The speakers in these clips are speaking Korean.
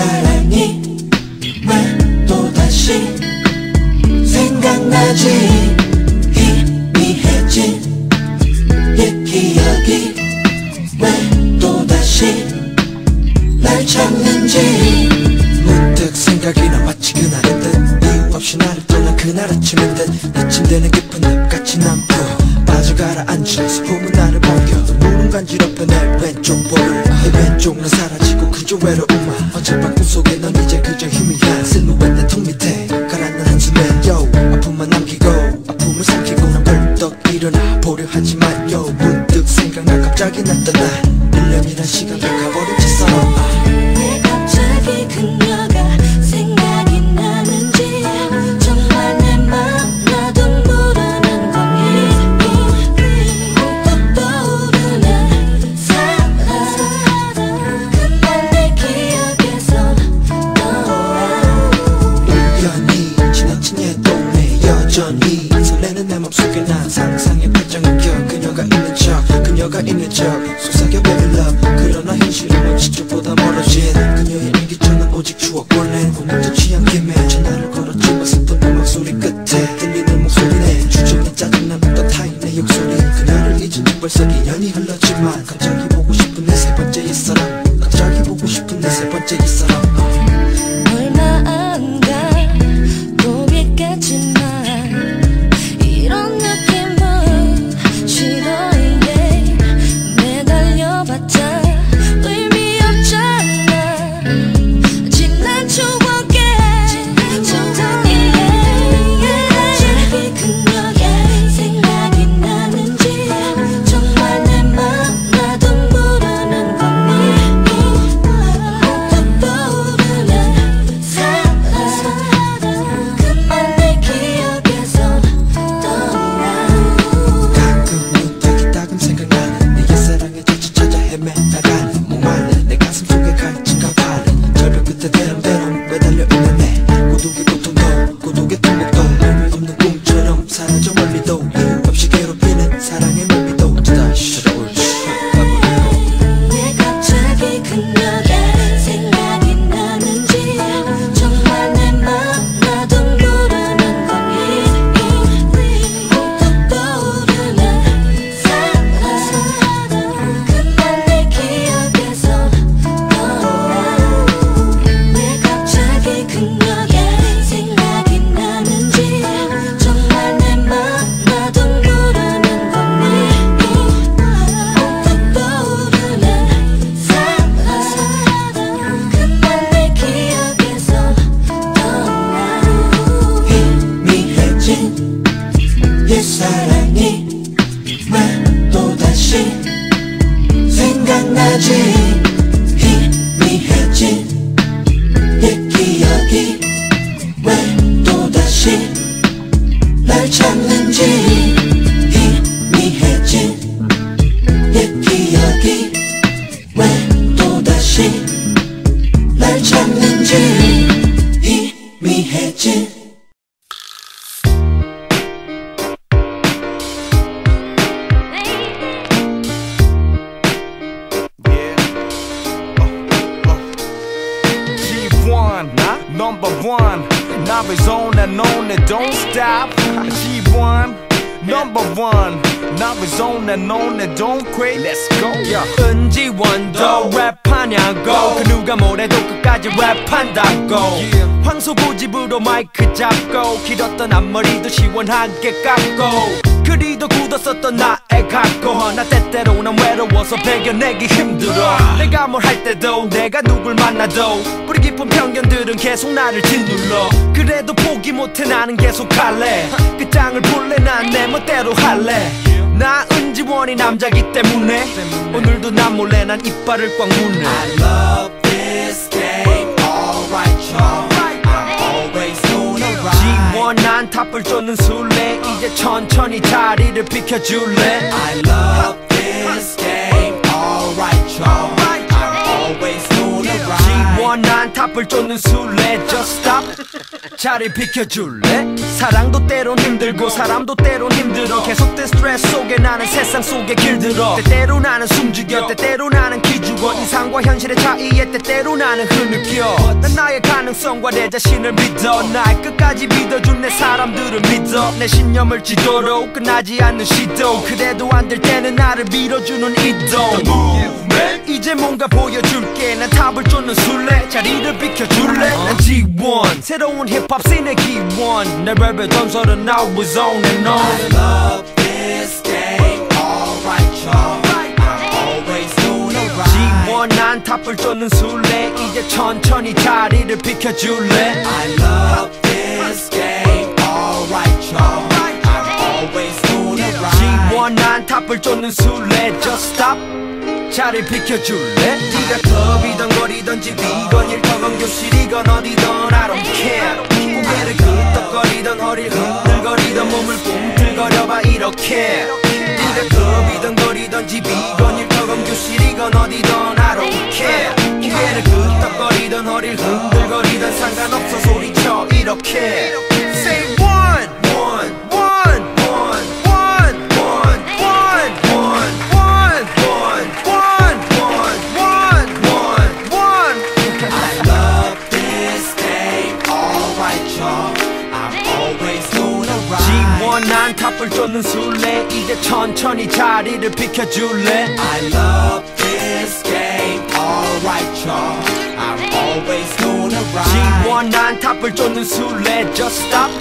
사 스품은 나를 반겨. 눈은 간지럽혀 내 왼쪽 볼을. 내 왼쪽 난 사라지고 그저 외로움아 어젯밤 꿈속에 넌 이제 그저 희미한 실루엣 내턱 밑에 가라앉는 한숨에 yo 아픔만 남기고 아픔을 삼키고 난 벌떡 일어나 보려 하지만 yo 문득 생각나 갑자기 났던 날. 1년이란 시간을 가버린 채처럼 아. 왜 갑자기 그녀 상상의 발정을 켜 그녀가 있는 척 그녀가 있는 척 생 on and on and don't stop. G1, number one. Now it's on and on and don't quit. Let's go. Yeah. 은지원도 랩하냐고 그 누가 뭐래도 끝까지 랩한다고 황소고집으로 마이크 잡고 길었던 앞머리도 시원하게 깎고 그리도 굳었었던 나의 각고 나 때때로 난 외로워서 배겨내기 힘들어. 내가 뭘 할 때도 내가 누굴 만나도 뿌리 깊은 편견들은 계속 나를 짓눌러. 그래도 포기 못해 나는 계속 갈래. 끝장을 볼래? 난 내 멋대로 할래. 나 은지원이 남자기 때문에 오늘도 난 몰래 난 이빨을 꽉 무네. I love this game, alright y'all. I'm always gonna ride G1 난 탑을 쫓는 술래. 이제 천천히 자리를 비켜줄래? I love ride G1 난 탑을 쫓는 술래. Just stop. 자리 비켜줄래? 사랑도 때론 힘들고 사람도 때론 힘들어. 계속된 스트레스 속에 나는 세상 속에 길들어. 때때로 나는 숨죽여. 때때로 나는 기죽어. 거 이상과 현실의 차이에 때때로 나는 흐느껴. 난 나의 가능성과 내 자신을 믿어. 날 끝까지 믿어준 내 사람들을 믿어. 내 신념을 지도로 끝나지 않는 시도. 그래도 안 될 때는 나를 밀어주는 이동 이제 뭔가 보여줄게. 난 탑을 쫓는 술래. 자리를 비켜줄래. 난 G1 새로운 힙합 씬의 기원. 내 랩의 전설은 I was on and on. Love this game, alright, y'all. I'm always gonna ride. G1 난 탑을 쫓는 술래. 이제 천천히 자리를 비켜줄래. I love this game, 쫓는 술래 Just stop. 자리 비켜줄래? 네가 클럽이던 거리던 집이건 일터건 교실이건 어디든 I don't care. 고개를 끄덕거리던 허리를 흔들거리던 몸을 꿈틀거려봐 이렇게. 네가 클럽이던 거리던 집이건 일터건 교실이건 어디든 I don't care. 고개를 끄덕거리던 허리를 흔들거리던 상관없어 소리쳐 이렇게 쫓는 술래 이제 천천히 자리를 비켜줄래 I love this game, alright, y'all. I'm always gonna ride. G1 난 탑을 쫓는 술래 Just stop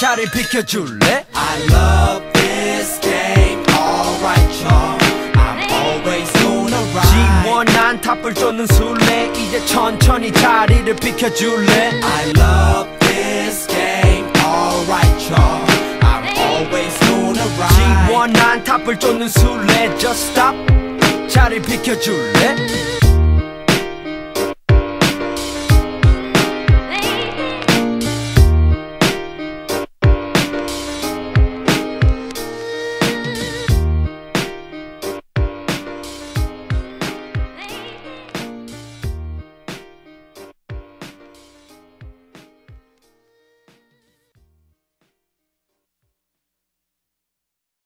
자리 비켜줄래 I love this game, alright, y'all. I'm always gonna ride. G1 난 탑을 쫓는 술래 이제 천천히 자리를 비켜줄래 I love G1 난 탑을 쫓는 술래. Just stop. 자리 비켜줄래